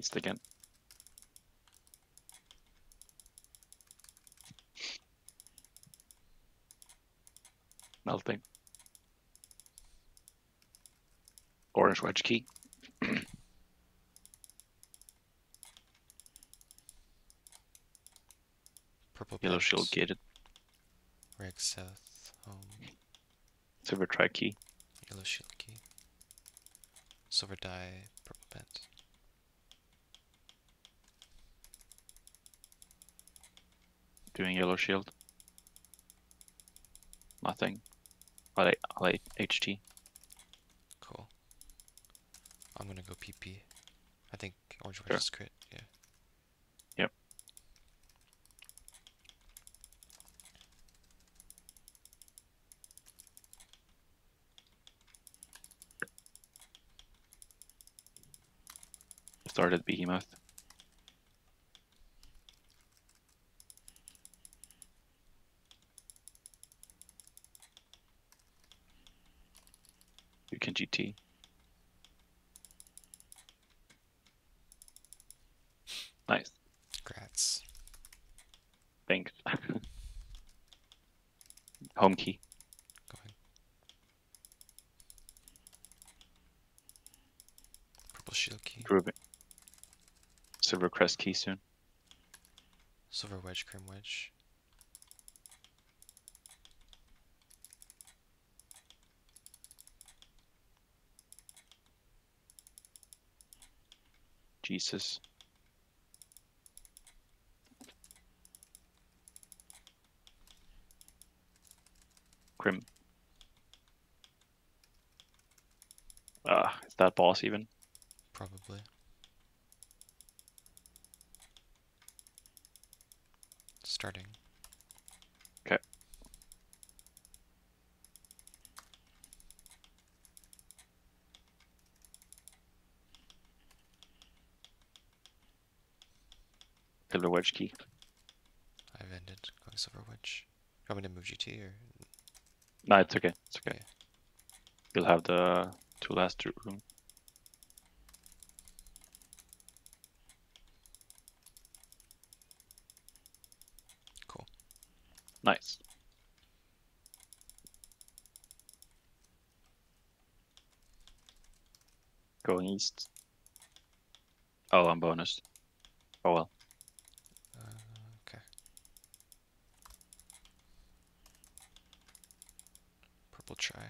East again. Melting. Orange wedge key. Purple Yellow bent, shield gated. Reg south. Home. Silver tri key. Yellow shield key. Silver die. Purple bent. Doing yellow shield. Nothing. I like, I'll let HT. Cool. I'm gonna go PP. I think orange Sure. wedge is crit. Yeah. Yep. Started behemoth. GT. Nice. Grats. Thanks. Home key. Going. Purple shield key. Grooving. Silver crest key soon. Silver wedge. cream wedge. Jesus. Grim. Ah, is that boss even? Probably. Starting. Silver wedge key. I've ended. Going silver wedge. You want me to move GT or? No, it's okay. It's okay. Yeah. You'll have the two last room. Cool. Nice. Going east. Oh, I'm bonus. Oh well. Uh, okay. Purple tri.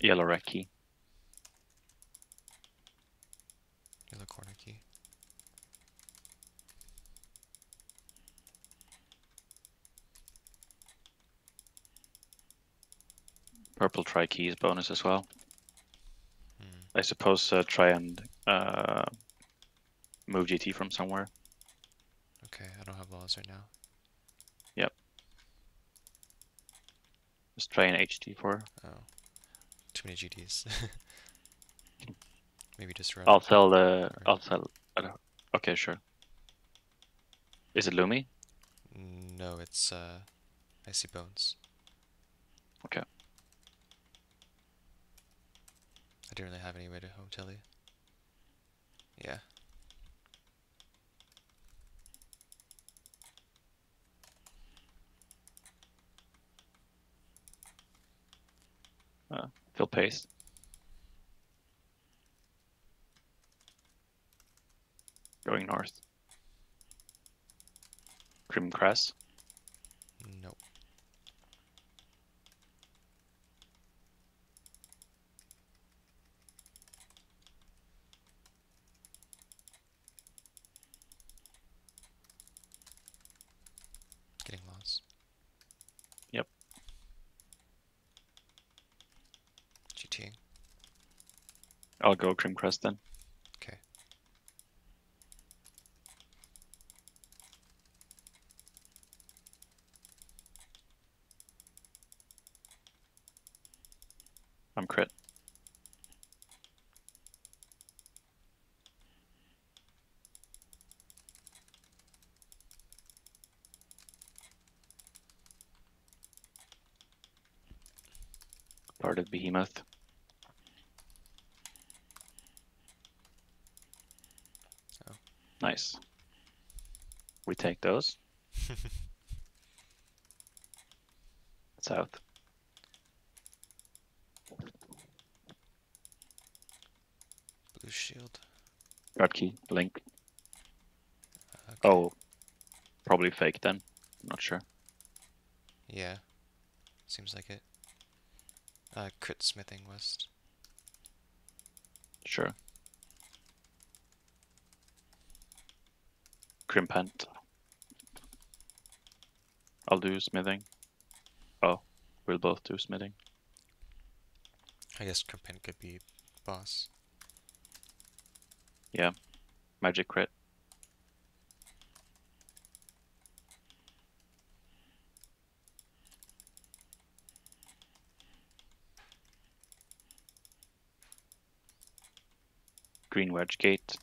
Yellow red key. Yellow corner key. Purple tri key is bonus as well. Hmm. I suppose uh, try and uh, move GT from somewhere. Okay, I don't have laws right now. Just try an HT for. Oh. Too many GTs. Maybe just run. I'll sell the. I'll sell. Okay, sure. Is it Lumi? No, it's uh I see bones. Okay. I didn't really have any way to home tell you. Yeah. Pace. Going north. Crim Crest. Nope. Getting lost. Yep. GT. I'll go Crim Crest then. Okay. I'm crit. Part of Behemoth. Nice. We take those. South. Blue shield. Guard key. Link. Okay. Oh. Probably fake then. Not sure. Yeah. Seems like it. Uh, crit smithing west. Sure. Crimpant. I'll do smithing. Oh, we'll both do smithing. I guess Crimpen could be boss. Yeah, magic crit. Green wedge gate.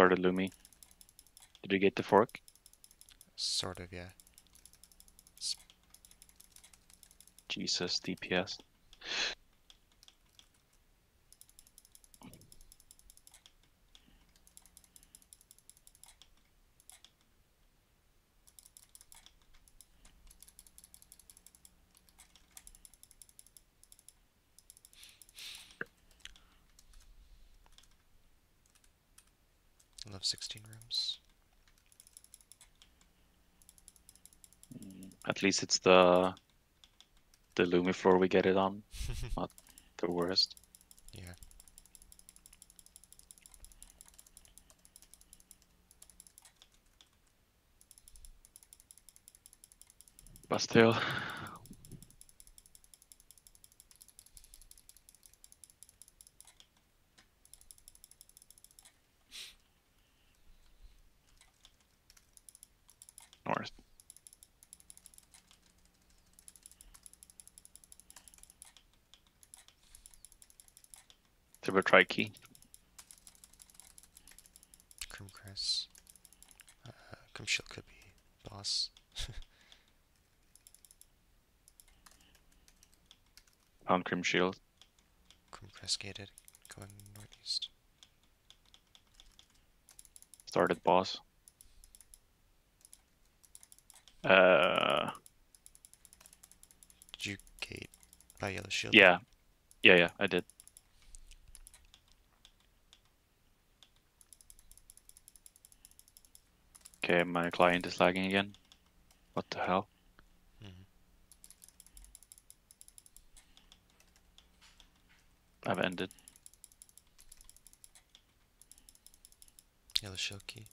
Started Lumi. Did you get the fork? Sort of, yeah. Jesus, DPS. I love 16 rooms. Mm, At least it's the the Lumi floor we get it on, not the worst. yeah. Bastille. North. Silver Trikey. Crimcrest. Uh, Crimshield could be boss. Pound Crim Shield. Crimcrest gated. Going northeast. Started boss. Uh, Did you gate by Yellow Shield? yeah. Yeah, yeah, I did. Okay, my client is lagging again. What the hell? Mhm. I've ended. Yellow Shield key.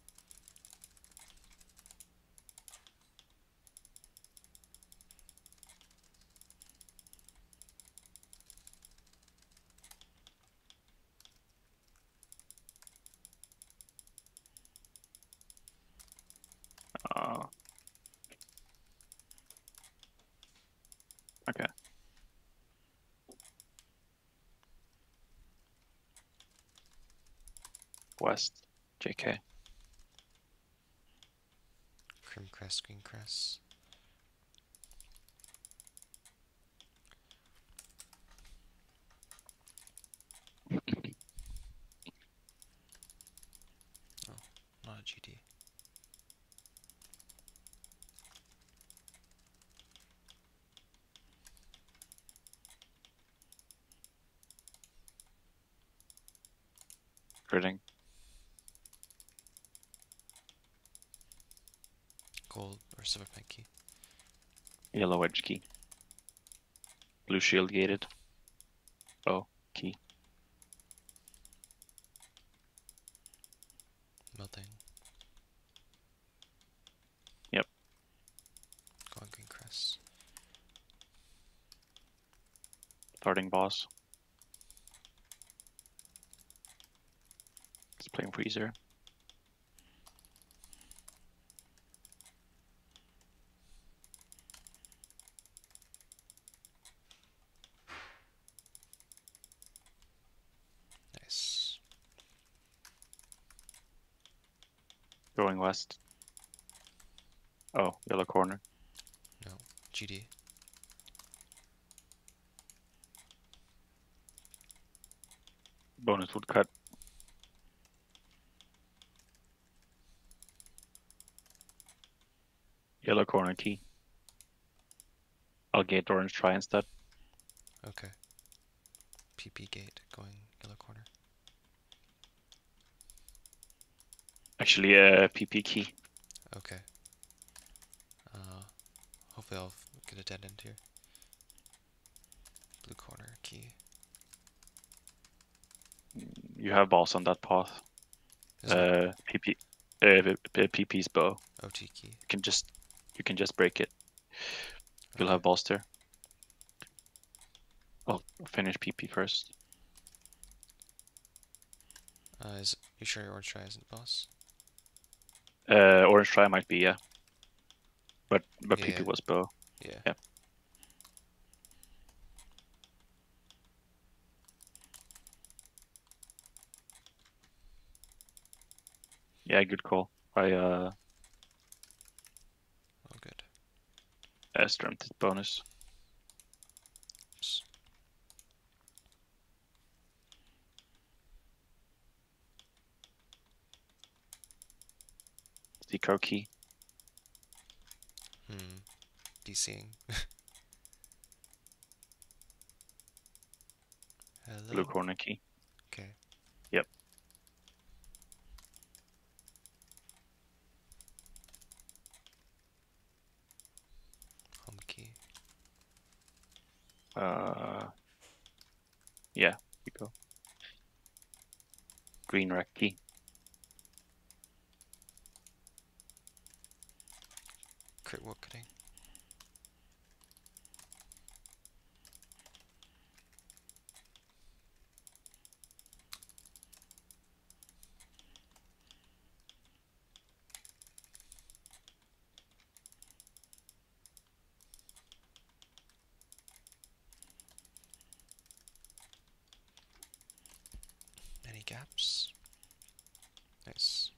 Uh, okay. West, JK. Crimcrest, Greencrest. Oh, not a GD. Critting. Gold silver peg key. Yellow edge key. Blue shield gated. Oh, key. Melting. Yep. Going Greencrest. Starting boss. It's playing freezer. west. Oh, yellow corner. No, GD. Bonus would cut. Yellow corner key. I'll gate orange tri instead. Okay. PP gate going yellow corner. Actually, uh, PP key. Okay. Uh, hopefully I'll get a dead end here. Blue corner key. You have balls on that path. Is Uh, PP, uh, PP's bow. OT key? You can just, you can just break it. You'll Okay. have balls there. I'll finish PP first. Uh, is you sure your orange tri isn't boss? Uh, orange tri might be yeah. But but PP Yeah. was bow. Yeah. Yeah. Yeah, good call. I uh, Oh, good. uh strength bonus. Deco key. Hmm. DCing. Hello. Blue corner key. Okay. Yep. Home key. Uh, yeah, you go. Green rack key. Crit wood cutting. Any gaps? Nice.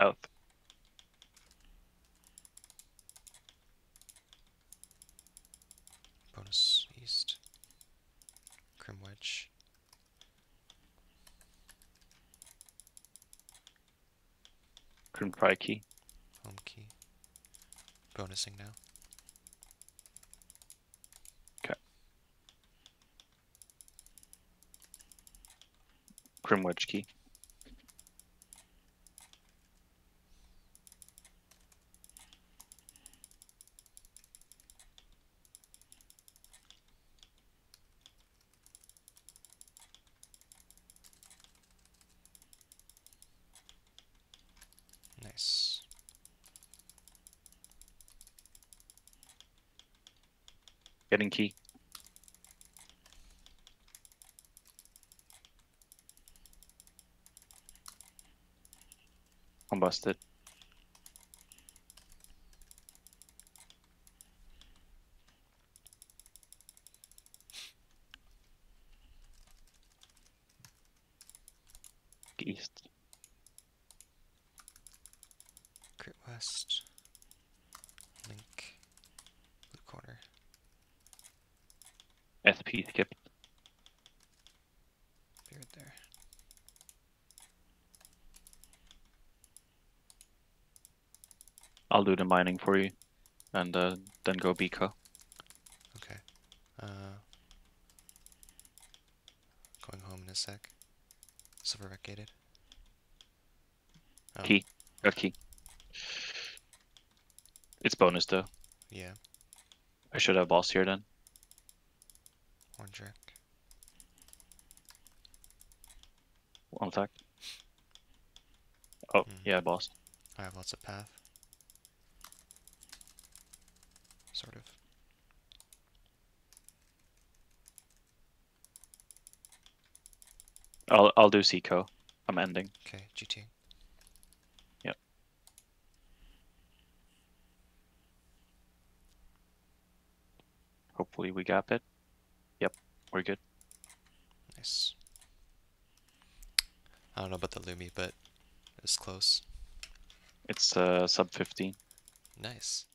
Out. Bonus east. Crim wedge. Green fry key. Home key. Bonusing now. Crim wedge key. Nice. Getting key. I'm busted. East. Crit west. Link. Blue corner. SP skip. Beard there. I'll do the mining for you, and uh, then go Biko. Okay. Uh, going home in a sec. Silverback gated. Oh, Key. Got key. It's bonus though. Yeah. I should have boss here then. Orange rack. One sec. Oh, Hmm. yeah, boss. I have lots of path. Sort of. I'll I'll do Seco. I'm ending. Okay, GT. Yep. Hopefully we gap it. We're good. Nice. I don't know about the Lumi, but it's close. It's uh sub 15. Nice.